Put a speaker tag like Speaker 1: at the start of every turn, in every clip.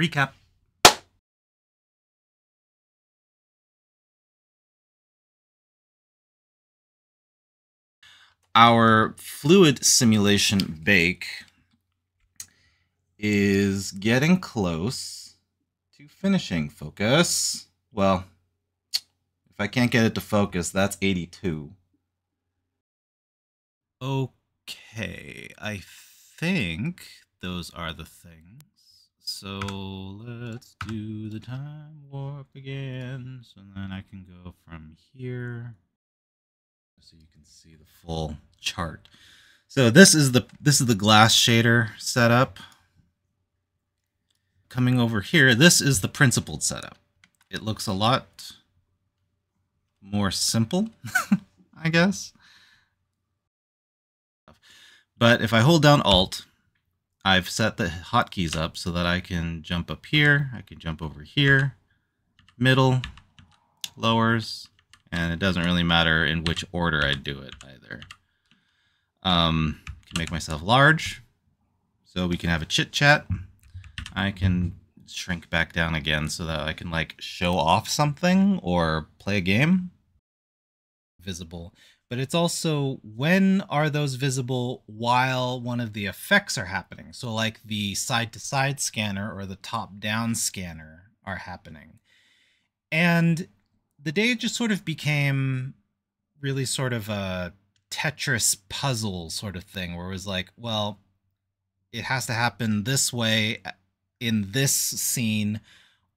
Speaker 1: Recap. Our fluid simulation bake is getting close to finishing. Focus. Well, if I can't get it to focus, that's 82. Okay, I think those are the things. So let's do the time warp again. So then I can go from here so you can see the full chart. So this is the this is the glass shader setup. Coming over here, this is the principled setup. It looks a lot more simple, I guess. But if I hold down Alt, I've set the hotkeys up so that I can jump up here, I can jump over here, middle, lowers, and it doesn't really matter in which order I do it either. Um, can make myself large, so we can have a chit chat. I can shrink back down again so that I can like show off something or play a game. Visible but it's also when are those visible while one of the effects are happening. So like the side to side scanner or the top down scanner are happening. And the day just sort of became really sort of a Tetris puzzle sort of thing where it was like, well, it has to happen this way uh, in this scene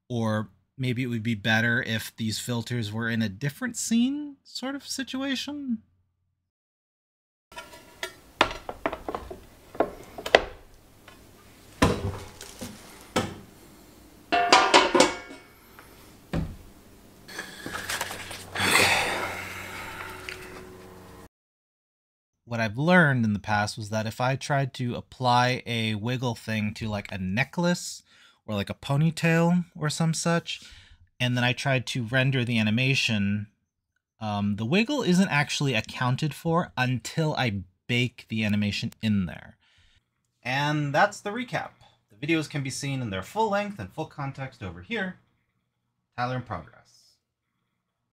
Speaker 1: or maybe it would be better if these filters were in a different scene sort of situation. what I've learned in the past was that if I tried to apply a wiggle thing to like a necklace or like a ponytail or some such, and then I tried to render the animation, um, the wiggle isn't actually accounted for until I bake the animation in there. And that's the recap. The videos can be seen in their full length and full context over here. Tyler in progress.